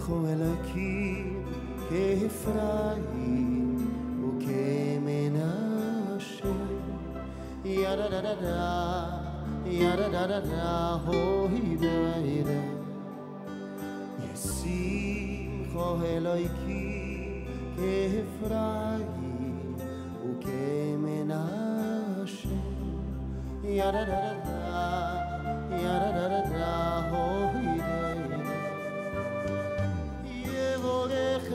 Ho elaki ke frai o ke menashe ya da da da da ya da da da da ho ida ida yesi ho elaki ke frai o ke menashe ya da da da da ya da da da da ho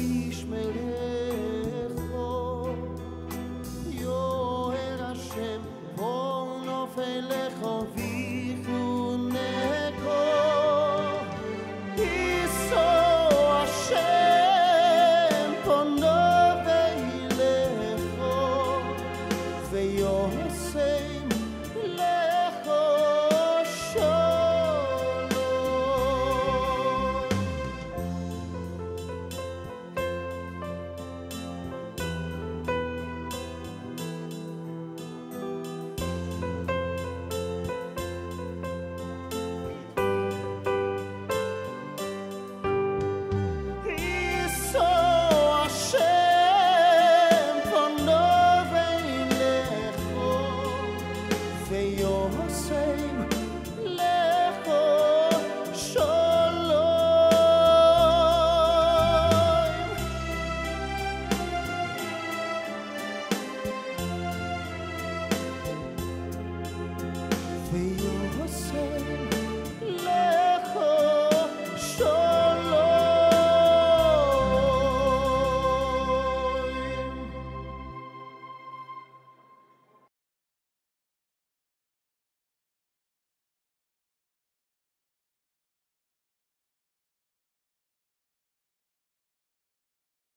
ismele 没有谁。